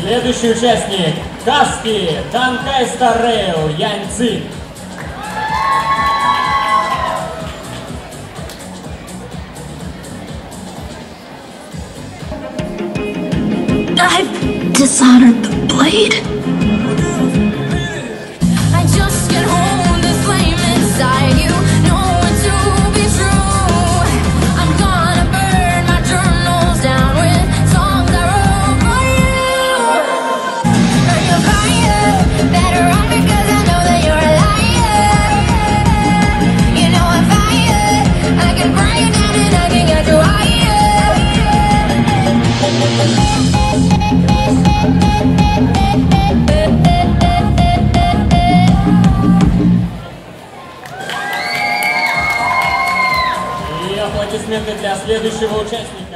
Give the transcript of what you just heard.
Следующий участник – Каски Танкай Старейл Яньцин. I've dishonored the blade. аплодисменты для следующего участника.